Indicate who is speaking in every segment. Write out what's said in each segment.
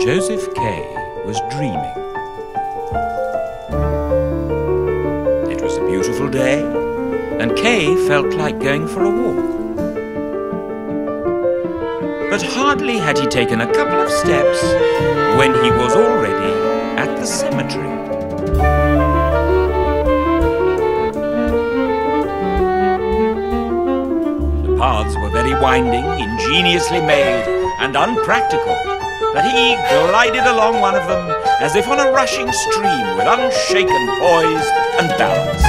Speaker 1: Joseph K. was dreaming. It was a beautiful day, and K. felt like going for a walk. But hardly had he taken a couple of steps when he was already at the cemetery. The paths were very winding, ingeniously made, and unpractical, but he glided along one of them as if on a rushing stream with unshaken poise and balance.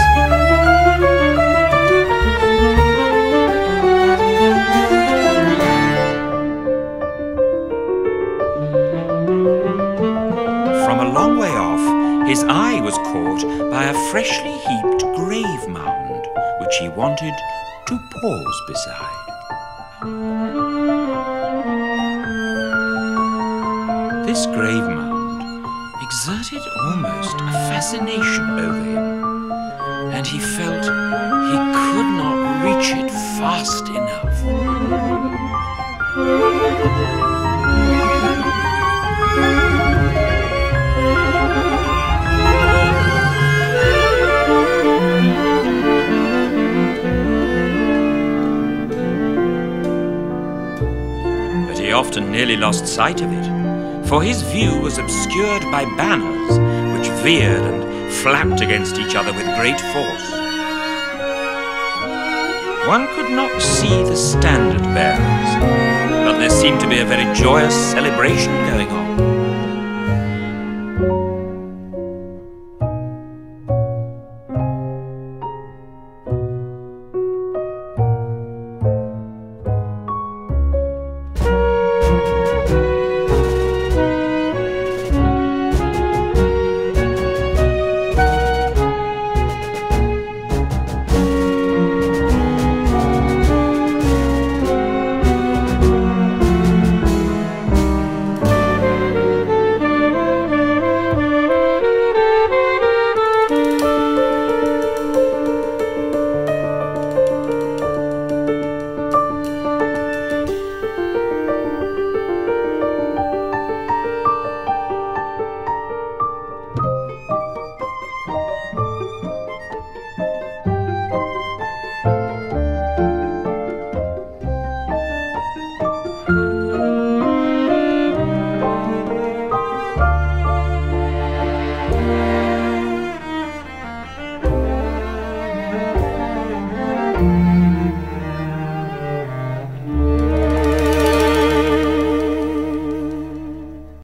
Speaker 1: From a long way off, his eye was caught by a freshly heaped grave mound, which he wanted to pause beside. This grave mound exerted almost a fascination over him, and he felt he could not reach it fast enough. But he often nearly lost sight of it, for his view was obscured by banners which veered and flapped against each other with great force. One could not see the standard bearers, but there seemed to be a very joyous celebration going on.